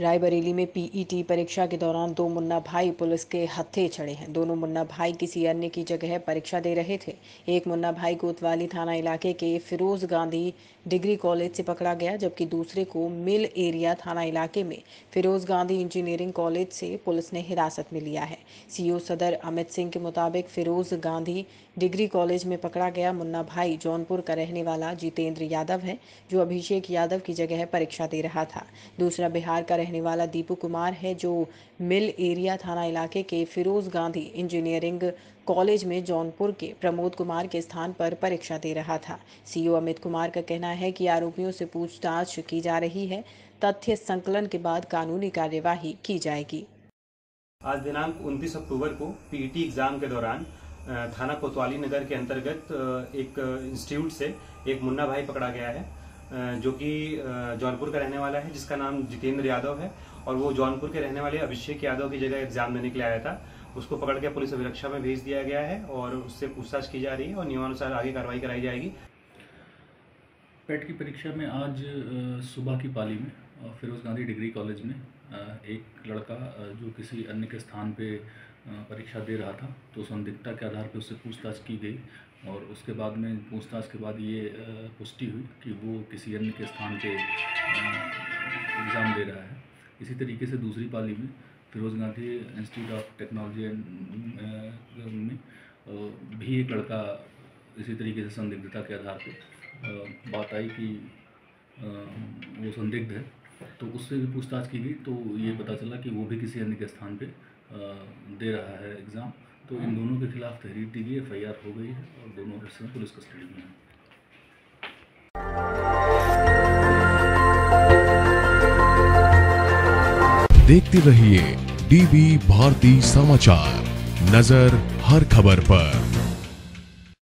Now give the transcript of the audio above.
रायबरेली में पीईटी परीक्षा के दौरान दो मुन्ना भाई पुलिस के हत्थे चढ़े हैं। दोनों मुन्ना भाई किसी अन्य की जगह परीक्षा दे रहे थे। एक मुन्ना भाई कोतवाली थाना इलाके के फिरोज गांधी डिग्री कॉलेज से पकड़ा गया, जबकि दूसरे को मिल एरिया थाना इलाके में फिरोज गांधी इंजीनियरिंग कॉलेज से पुलिस ने हिरासत में लिया है। सीओ सदर अमित सिंह के मुताबिक फिरोज गांधी डिग्री कॉलेज में पकड़ा गया मुन्ना भाई जौनपुर का रहने वाला जितेंद्र यादव है, जो अभिषेक यादव की जगह परीक्षा दे रहा था। दूसरा बिहार का रहने वाला दीपू कुमार है, जो मिल एरिया थाना इलाके के फिरोज गांधी इंजीनियरिंग कॉलेज में जौनपुर के प्रमोद कुमार के स्थान पर परीक्षा दे रहा था। सीओ अमित कुमार का कहना है कि आरोपियों से पूछताछ की जा रही है। तथ्य संकलन के बाद कानूनी कार्यवाही की जाएगी। आज दिनांक 29 अक्टूबर को पीईटी एग्ज़ाम के दौरान थाना कोतवाली नगर के अंतर्गत एक इंस्टीट्यूट से एक मुन्ना भाई पकड़ा गया है। जो कि जौनपुर का रहने वाला है, जिसका नाम जितेंद्र यादव है, और वो जौनपुर के रहने वाले अभिषेक यादव की जगह एग्ज़ाम देने के लिए आया था। उसको पकड़ के पुलिस अभिरक्षा में भेज दिया गया है, और उससे पूछताछ की जा रही है, और नियमानुसार आगे कार्रवाई कराई जाएगी। पेट की परीक्षा में आज सुबह की पाली में। फिरोज गांधी डिग्री कॉलेज में एक लड़का जो किसी अन्य के स्थान पे परीक्षा दे रहा था तो संदिग्धता के आधार पर उससे पूछताछ की गई और उसके बाद में पूछताछ के बाद ये पुष्टि हुई कि वो किसी अन्य के स्थान पे एग्ज़ाम दे रहा है। इसी तरीके से दूसरी पाली में Firoz Gandhi institute of technology में भी एक लड़का इसी तरीके से संदिग्धता के आधार पर बात आई कि वो संदिग्ध है। तो उससे भी पूछताछ की गई तो ये पता चला कि वो भी किसी अन्य के स्थान पे दे रहा है एग्ज़ाम। तो इन दोनों के खिलाफ तहरीर दी गई एफ़ आई हो गई है और दोनों इस समय पुलिस कस्टडी में हैं। देखते रहिए डीबी भारती समाचार नज़र हर खबर पर।